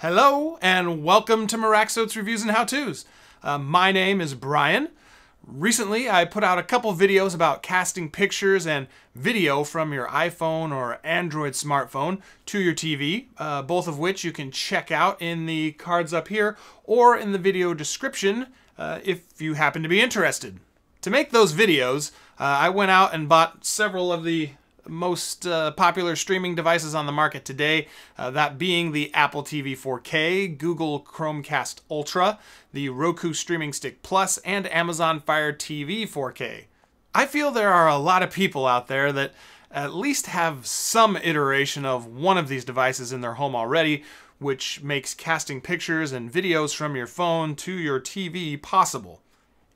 Hello and welcome to Maraksot's Reviews and How-Tos. Uh, my name is Brian. Recently, I put out a couple videos about casting pictures and video from your iPhone or Android smartphone to your TV, uh, both of which you can check out in the cards up here or in the video description uh, if you happen to be interested. To make those videos, uh, I went out and bought several of the most uh, popular streaming devices on the market today, uh, that being the Apple TV 4K, Google Chromecast Ultra, the Roku Streaming Stick Plus, and Amazon Fire TV 4K. I feel there are a lot of people out there that at least have some iteration of one of these devices in their home already, which makes casting pictures and videos from your phone to your TV possible.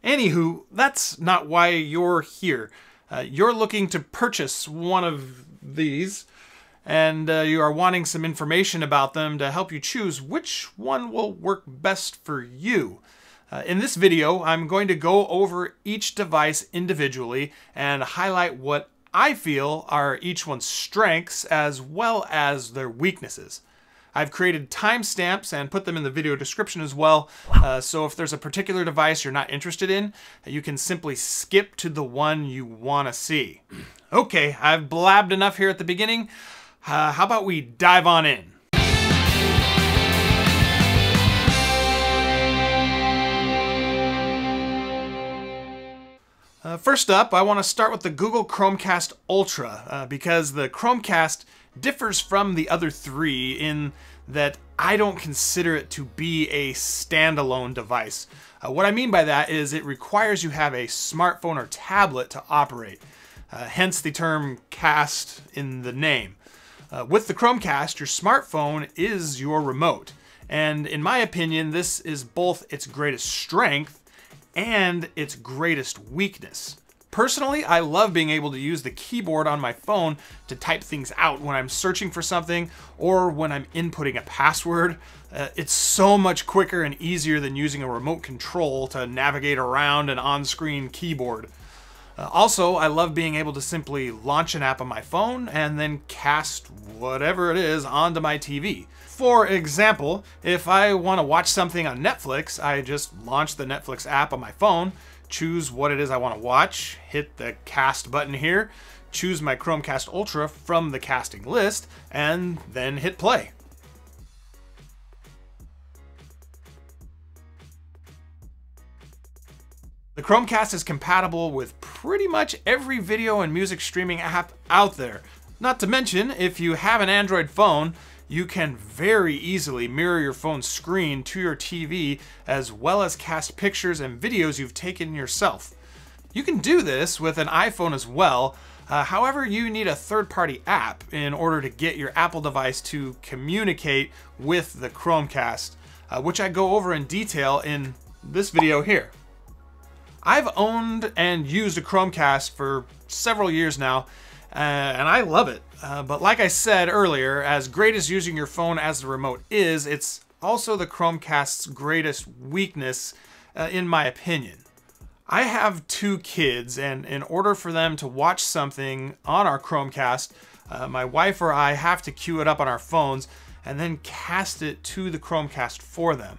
Anywho, that's not why you're here uh, you're looking to purchase one of these and uh, you are wanting some information about them to help you choose which one will work best for you. Uh, in this video, I'm going to go over each device individually and highlight what I feel are each one's strengths as well as their weaknesses. I've created timestamps and put them in the video description as well. Uh, so if there's a particular device you're not interested in, you can simply skip to the one you want to see. Okay, I've blabbed enough here at the beginning. Uh, how about we dive on in? Uh, first up, I want to start with the Google Chromecast Ultra, uh, because the Chromecast differs from the other three in that I don't consider it to be a standalone device. Uh, what I mean by that is it requires you have a smartphone or tablet to operate, uh, hence the term cast in the name. Uh, with the Chromecast, your smartphone is your remote, and in my opinion, this is both its greatest strength and its greatest weakness. Personally, I love being able to use the keyboard on my phone to type things out when I'm searching for something or when I'm inputting a password. Uh, it's so much quicker and easier than using a remote control to navigate around an on-screen keyboard. Uh, also, I love being able to simply launch an app on my phone and then cast whatever it is onto my TV. For example, if I want to watch something on Netflix, I just launch the Netflix app on my phone, choose what it is I want to watch, hit the cast button here, choose my Chromecast Ultra from the casting list, and then hit play. The Chromecast is compatible with pretty much every video and music streaming app out there. Not to mention, if you have an Android phone, you can very easily mirror your phone's screen to your TV as well as cast pictures and videos you've taken yourself. You can do this with an iPhone as well, uh, however, you need a third-party app in order to get your Apple device to communicate with the Chromecast, uh, which I go over in detail in this video here. I've owned and used a Chromecast for several years now, uh, and I love it. Uh, but like I said earlier, as great as using your phone as the remote is, it's also the Chromecast's greatest weakness, uh, in my opinion. I have two kids, and in order for them to watch something on our Chromecast, uh, my wife or I have to queue it up on our phones and then cast it to the Chromecast for them.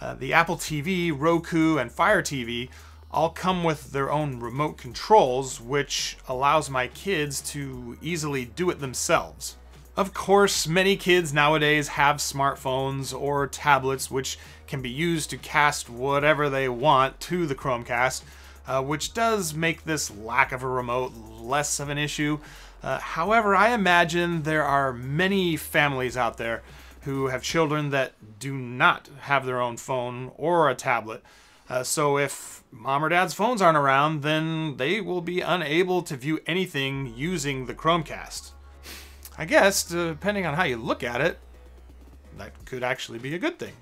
Uh, the Apple TV, Roku, and Fire TV all come with their own remote controls, which allows my kids to easily do it themselves. Of course, many kids nowadays have smartphones or tablets which can be used to cast whatever they want to the Chromecast, uh, which does make this lack of a remote less of an issue. Uh, however, I imagine there are many families out there who have children that do not have their own phone or a tablet, uh, so if mom or dad's phones aren't around, then they will be unable to view anything using the Chromecast. I guess, depending on how you look at it, that could actually be a good thing.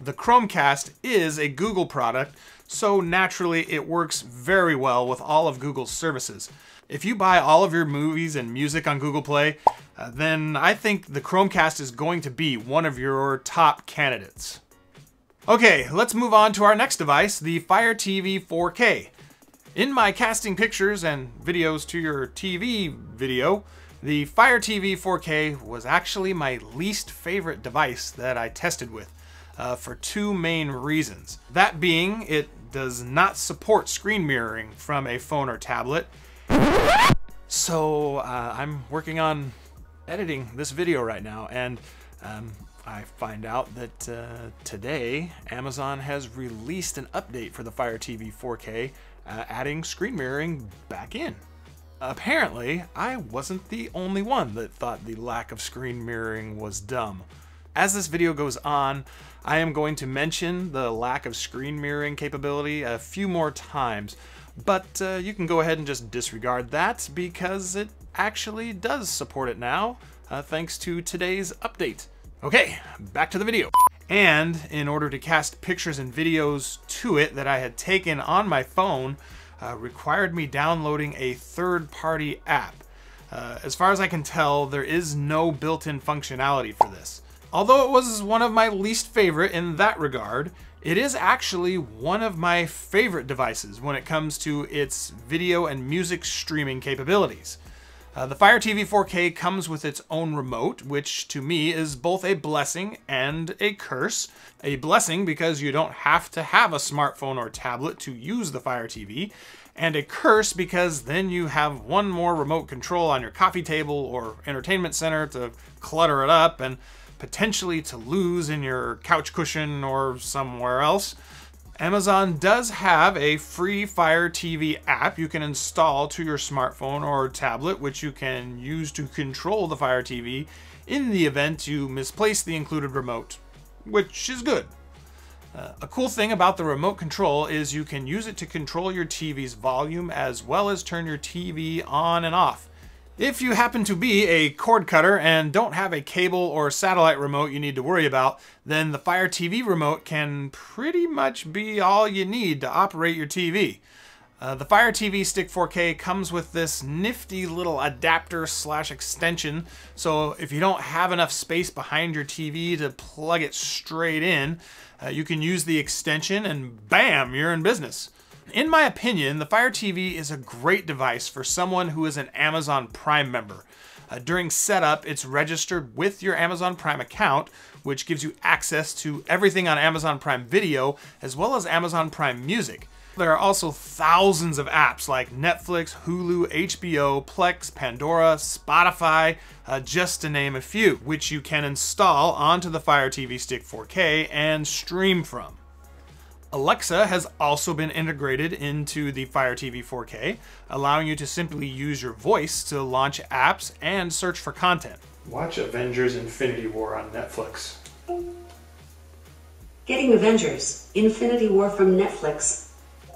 The Chromecast is a Google product, so naturally it works very well with all of Google's services. If you buy all of your movies and music on Google Play, uh, then I think the Chromecast is going to be one of your top candidates. Okay, let's move on to our next device, the Fire TV 4K. In my casting pictures and videos to your TV video, The Fire TV 4K was actually my least favorite device that I tested with uh, for two main reasons. That being, it does not support screen mirroring from a phone or tablet. So uh, I'm working on editing this video right now, and um, I find out that uh, today Amazon has released an update for the Fire TV 4K, uh, adding screen mirroring back in. Apparently, I wasn't the only one that thought the lack of screen mirroring was dumb. As this video goes on, I am going to mention the lack of screen mirroring capability a few more times, but uh, you can go ahead and just disregard that because it actually does support it now, uh, thanks to today's update. Okay, back to the video. And in order to cast pictures and videos to it that I had taken on my phone, uh, required me downloading a third-party app. Uh, as far as I can tell, there is no built-in functionality for this. Although it was one of my least favorite in that regard, it is actually one of my favorite devices when it comes to its video and music streaming capabilities. Uh, the Fire TV 4K comes with its own remote, which to me is both a blessing and a curse. A blessing because you don't have to have a smartphone or tablet to use the Fire TV, and a curse because then you have one more remote control on your coffee table or entertainment center to clutter it up and potentially to lose in your couch cushion or somewhere else. Amazon does have a free Fire TV app you can install to your smartphone or tablet, which you can use to control the Fire TV in the event you misplace the included remote, which is good. Uh, a cool thing about the remote control is you can use it to control your TV's volume as well as turn your TV on and off. If you happen to be a cord cutter and don't have a cable or satellite remote you need to worry about, then the Fire TV remote can pretty much be all you need to operate your TV. Uh, the Fire TV Stick 4K comes with this nifty little adapter slash extension, so if you don't have enough space behind your TV to plug it straight in, uh, you can use the extension and bam, you're in business. In my opinion, the Fire TV is a great device for someone who is an Amazon Prime member. Uh, during setup, it's registered with your Amazon Prime account, which gives you access to everything on Amazon Prime Video, as well as Amazon Prime Music. There are also thousands of apps like Netflix, Hulu, HBO, Plex, Pandora, Spotify, uh, just to name a few, which you can install onto the Fire TV Stick 4K and stream from. Alexa has also been integrated into the Fire TV 4K, allowing you to simply use your voice to launch apps and search for content. Watch Avengers Infinity War on Netflix. Getting Avengers Infinity War from Netflix.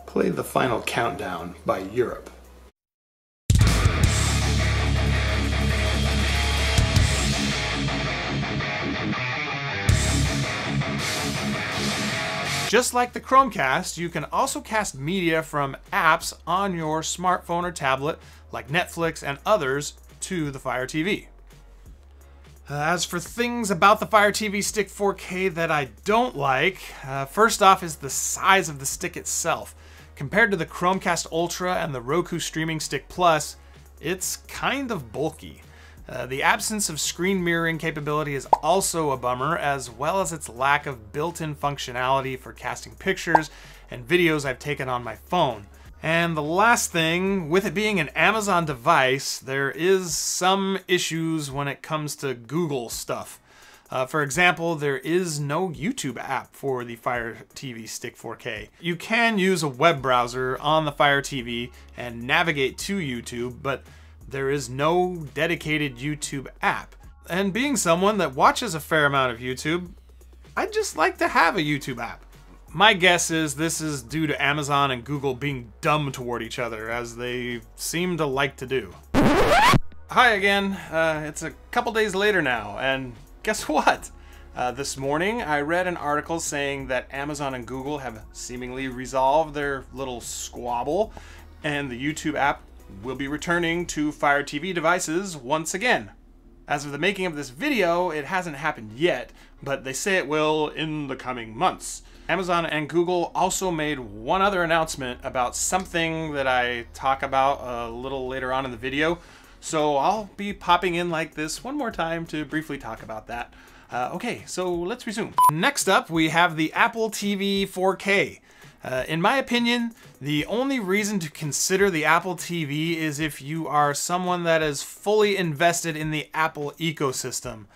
Play the final countdown by Europe. Just like the Chromecast, you can also cast media from apps on your smartphone or tablet, like Netflix and others, to the Fire TV. As for things about the Fire TV Stick 4K that I don't like, uh, first off is the size of the stick itself. Compared to the Chromecast Ultra and the Roku Streaming Stick Plus, it's kind of bulky. Uh, the absence of screen mirroring capability is also a bummer, as well as its lack of built-in functionality for casting pictures and videos I've taken on my phone. And the last thing, with it being an Amazon device, there is some issues when it comes to Google stuff. Uh, for example, there is no YouTube app for the Fire TV Stick 4K. You can use a web browser on the Fire TV and navigate to YouTube, but there is no dedicated YouTube app. And being someone that watches a fair amount of YouTube, I'd just like to have a YouTube app. My guess is this is due to Amazon and Google being dumb toward each other, as they seem to like to do. Hi again, uh, it's a couple days later now, and guess what? Uh, this morning, I read an article saying that Amazon and Google have seemingly resolved their little squabble, and the YouTube app will be returning to Fire TV devices once again. As of the making of this video, it hasn't happened yet, but they say it will in the coming months. Amazon and Google also made one other announcement about something that I talk about a little later on in the video. So I'll be popping in like this one more time to briefly talk about that. Uh, okay, so let's resume. Next up, we have the Apple TV 4K. Uh, in my opinion, the only reason to consider the Apple TV is if you are someone that is fully invested in the Apple ecosystem.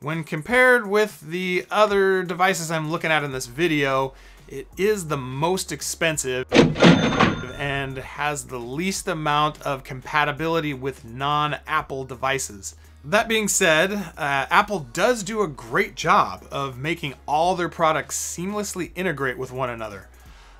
When compared with the other devices I'm looking at in this video, it is the most expensive and has the least amount of compatibility with non-Apple devices. That being said, uh, Apple does do a great job of making all their products seamlessly integrate with one another.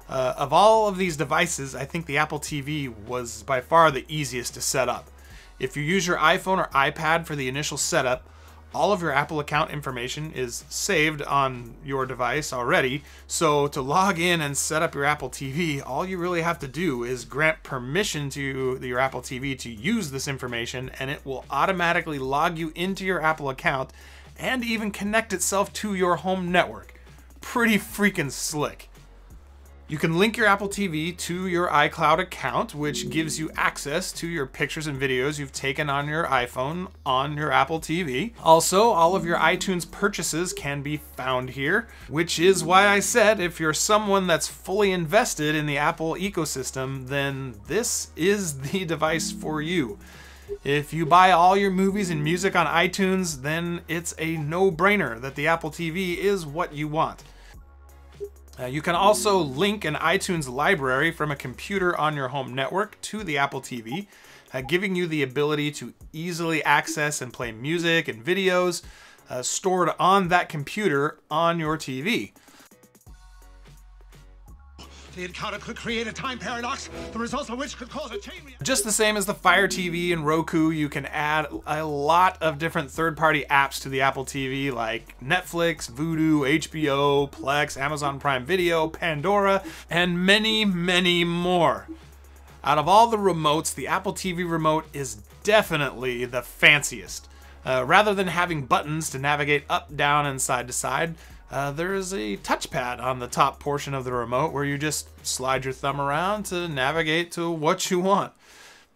Uh, of all of these devices, I think the Apple TV was by far the easiest to set up. If you use your iPhone or iPad for the initial setup, all of your Apple account information is saved on your device already. So to log in and set up your Apple TV, all you really have to do is grant permission to your Apple TV to use this information and it will automatically log you into your Apple account and even connect itself to your home network. Pretty freaking slick. You can link your Apple TV to your iCloud account, which gives you access to your pictures and videos you've taken on your iPhone on your Apple TV. Also, all of your iTunes purchases can be found here, which is why I said if you're someone that's fully invested in the Apple ecosystem, then this is the device for you. If you buy all your movies and music on iTunes, then it's a no-brainer that the Apple TV is what you want. Uh, you can also link an iTunes library from a computer on your home network to the Apple TV, uh, giving you the ability to easily access and play music and videos uh, stored on that computer on your TV. The encounter could create a time paradox, the results of which could cause a chain reaction. Just the same as the Fire TV and Roku, you can add a lot of different third-party apps to the Apple TV like Netflix, Vudu, HBO, Plex, Amazon Prime Video, Pandora, and many, many more. Out of all the remotes, the Apple TV remote is definitely the fanciest. Uh, rather than having buttons to navigate up, down, and side to side, uh, there is a touchpad on the top portion of the remote where you just slide your thumb around to navigate to what you want.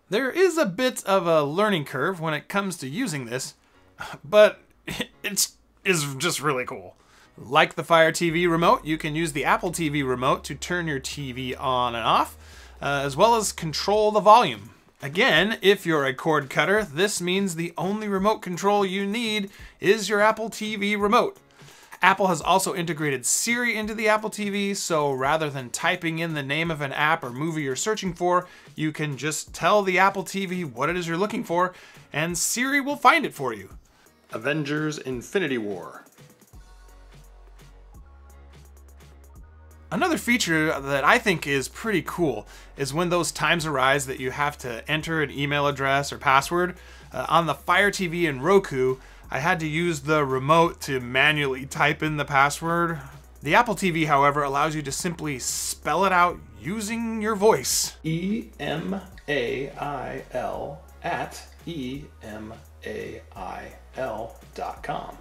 There is a bit of a learning curve when it comes to using this, but it's is just really cool. Like the Fire TV remote, you can use the Apple TV remote to turn your TV on and off, uh, as well as control the volume. Again, if you're a cord cutter, this means the only remote control you need is your Apple TV remote. Apple has also integrated Siri into the Apple TV, so rather than typing in the name of an app or movie you're searching for, you can just tell the Apple TV what it is you're looking for, and Siri will find it for you. Avengers Infinity War. Another feature that I think is pretty cool is when those times arise that you have to enter an email address or password. Uh, on the Fire TV and Roku, I had to use the remote to manually type in the password. The Apple TV, however, allows you to simply spell it out using your voice. E-M-A-I-L at E-M-A-I-L dot com.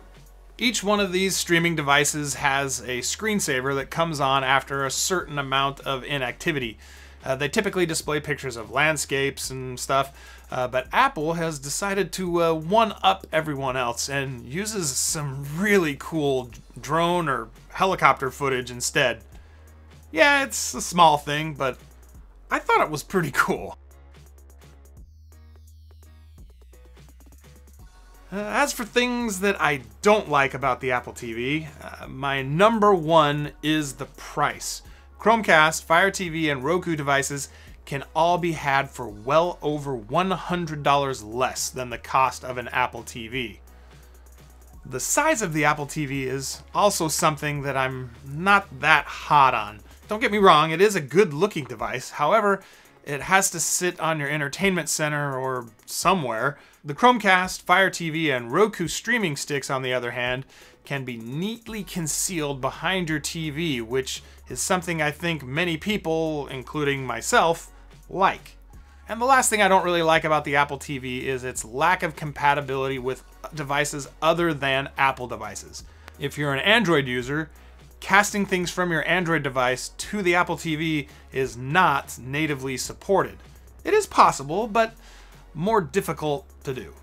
Each one of these streaming devices has a screensaver that comes on after a certain amount of inactivity. Uh, they typically display pictures of landscapes and stuff, uh, but Apple has decided to uh, one up everyone else and uses some really cool drone or helicopter footage instead. Yeah, it's a small thing, but I thought it was pretty cool. Uh, as for things that I don't like about the Apple TV, uh, my number one is the price. Chromecast, Fire TV, and Roku devices can all be had for well over $100 less than the cost of an Apple TV. The size of the Apple TV is also something that I'm not that hot on. Don't get me wrong, it is a good looking device. However, it has to sit on your entertainment center or somewhere. The Chromecast, Fire TV, and Roku streaming sticks, on the other hand, can be neatly concealed behind your TV, which is something I think many people, including myself, like. And the last thing I don't really like about the Apple TV is its lack of compatibility with devices other than Apple devices. If you're an Android user, casting things from your Android device to the Apple TV is not natively supported. It is possible, but more difficult to do.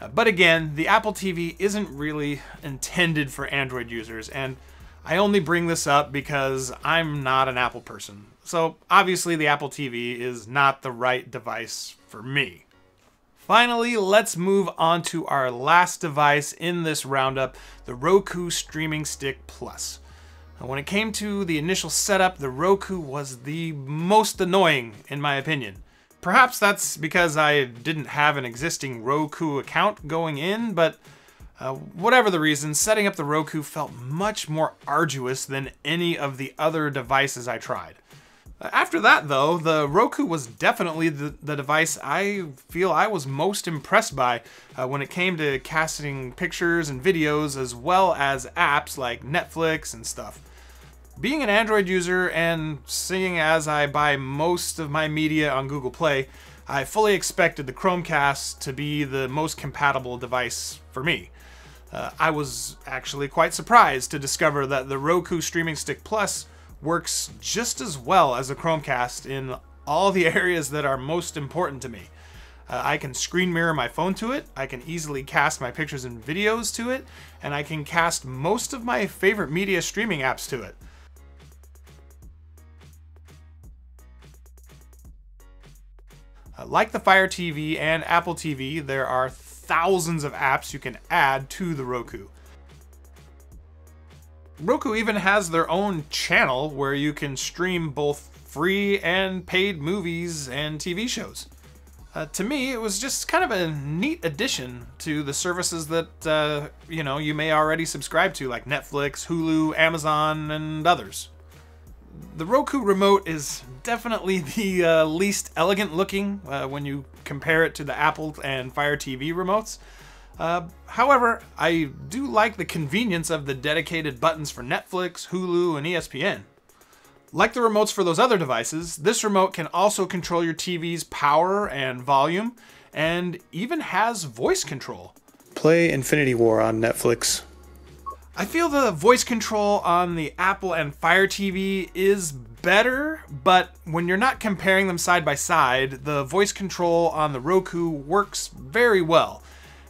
Uh, but again, the Apple TV isn't really intended for Android users, and I only bring this up because I'm not an Apple person. So obviously, the Apple TV is not the right device for me. Finally, let's move on to our last device in this roundup the Roku Streaming Stick Plus. When it came to the initial setup, the Roku was the most annoying, in my opinion. Perhaps that's because I didn't have an existing Roku account going in, but uh, whatever the reason, setting up the Roku felt much more arduous than any of the other devices I tried. After that, though, the Roku was definitely the, the device I feel I was most impressed by uh, when it came to casting pictures and videos as well as apps like Netflix and stuff. Being an Android user and seeing as I buy most of my media on Google Play, I fully expected the Chromecast to be the most compatible device for me. Uh, I was actually quite surprised to discover that the Roku Streaming Stick Plus works just as well as the Chromecast in all the areas that are most important to me. Uh, I can screen mirror my phone to it, I can easily cast my pictures and videos to it, and I can cast most of my favorite media streaming apps to it. Like the Fire TV and Apple TV, there are thousands of apps you can add to the Roku. Roku even has their own channel where you can stream both free and paid movies and TV shows. Uh, to me, it was just kind of a neat addition to the services that uh, you know you may already subscribe to, like Netflix, Hulu, Amazon, and others. The Roku remote is definitely the uh, least elegant looking uh, when you compare it to the Apple and Fire TV remotes. Uh, however, I do like the convenience of the dedicated buttons for Netflix, Hulu, and ESPN. Like the remotes for those other devices, this remote can also control your TV's power and volume, and even has voice control. Play Infinity War on Netflix. I feel the voice control on the Apple and Fire TV is better, but when you're not comparing them side by side, the voice control on the Roku works very well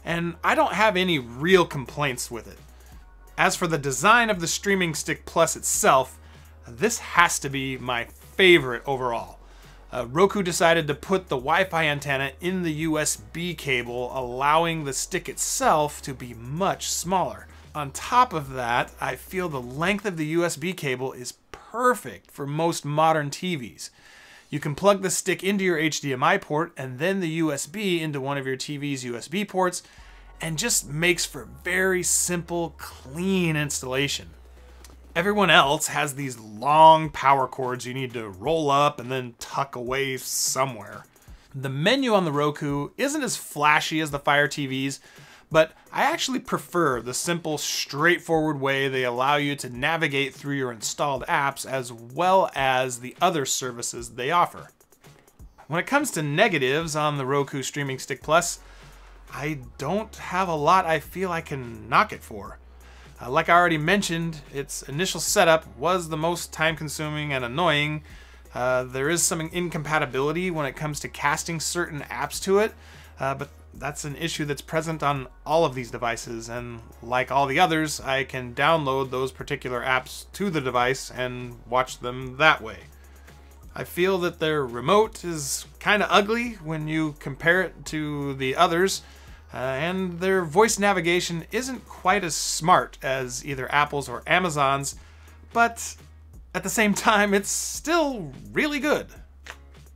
and I don't have any real complaints with it. As for the design of the Streaming Stick Plus itself, this has to be my favorite overall. Uh, Roku decided to put the Wi-Fi antenna in the USB cable, allowing the stick itself to be much smaller. On top of that, I feel the length of the USB cable is perfect for most modern TVs. You can plug the stick into your HDMI port and then the USB into one of your TV's USB ports and just makes for very simple, clean installation. Everyone else has these long power cords you need to roll up and then tuck away somewhere. The menu on the Roku isn't as flashy as the Fire TVs, but I actually prefer the simple, straightforward way they allow you to navigate through your installed apps as well as the other services they offer. When it comes to negatives on the Roku Streaming Stick Plus, I don't have a lot I feel I can knock it for. Uh, like I already mentioned, its initial setup was the most time consuming and annoying. Uh, there is some incompatibility when it comes to casting certain apps to it, uh, but that's an issue that's present on all of these devices, and like all the others, I can download those particular apps to the device and watch them that way. I feel that their remote is kind of ugly when you compare it to the others, uh, and their voice navigation isn't quite as smart as either Apple's or Amazon's, but at the same time, it's still really good.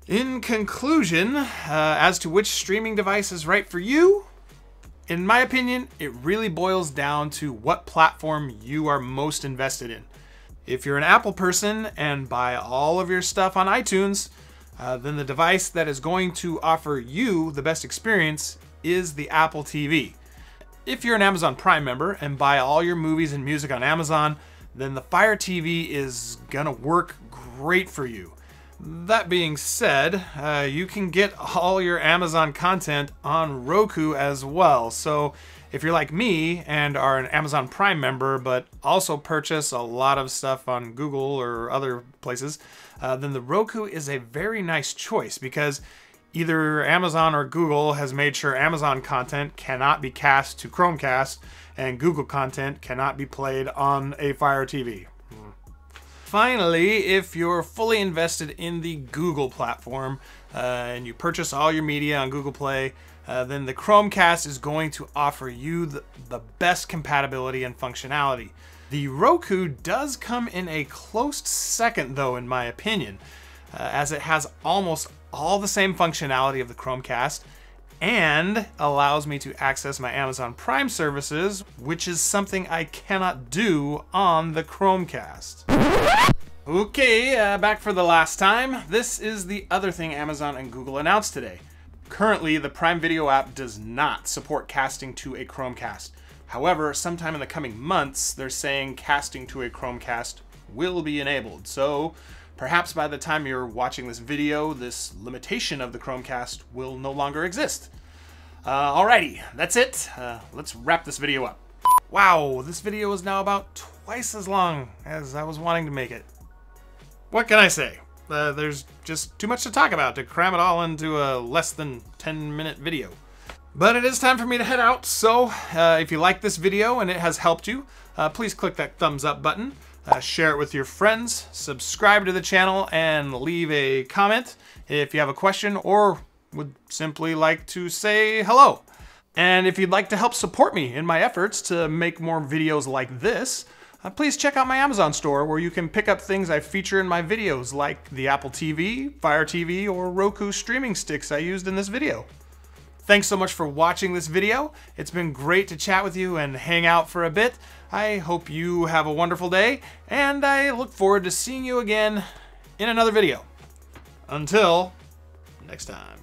In conclusion, uh, as to which streaming device is right for you, in my opinion, it really boils down to what platform you are most invested in. If you're an Apple person and buy all of your stuff on iTunes, uh, then the device that is going to offer you the best experience is the Apple TV. If you're an Amazon Prime member and buy all your movies and music on Amazon, then the Fire TV is gonna work great for you. That being said, uh, you can get all your Amazon content on Roku as well. So if you're like me and are an Amazon Prime member, but also purchase a lot of stuff on Google or other places, uh, then the Roku is a very nice choice because Either Amazon or Google has made sure Amazon content cannot be cast to Chromecast and Google content cannot be played on a Fire TV. Finally, if you're fully invested in the Google platform uh, and you purchase all your media on Google Play, uh, then the Chromecast is going to offer you the, the best compatibility and functionality. The Roku does come in a close second, though, in my opinion, uh, as it has almost all the same functionality of the Chromecast and allows me to access my Amazon Prime services, which is something I cannot do on the Chromecast. Okay, uh, back for the last time. This is the other thing Amazon and Google announced today. Currently, the Prime Video app does not support casting to a Chromecast. However, sometime in the coming months, they're saying casting to a Chromecast will be enabled. So perhaps by the time you're watching this video, this limitation of the Chromecast will no longer exist. Uh, alrighty, that's it. Uh, let's wrap this video up. Wow, this video is now about twice as long as I was wanting to make it. What can I say? Uh, there's just too much to talk about to cram it all into a less than 10 minute video. But it is time for me to head out, so uh, if you like this video and it has helped you, uh, please click that thumbs up button, uh, share it with your friends, subscribe to the channel, and leave a comment if you have a question or would simply like to say hello. And if you'd like to help support me in my efforts to make more videos like this, uh, please check out my Amazon store where you can pick up things I feature in my videos like the Apple TV, Fire TV, or Roku streaming sticks I used in this video. Thanks so much for watching this video. It's been great to chat with you and hang out for a bit. I hope you have a wonderful day, and I look forward to seeing you again in another video. Until next time.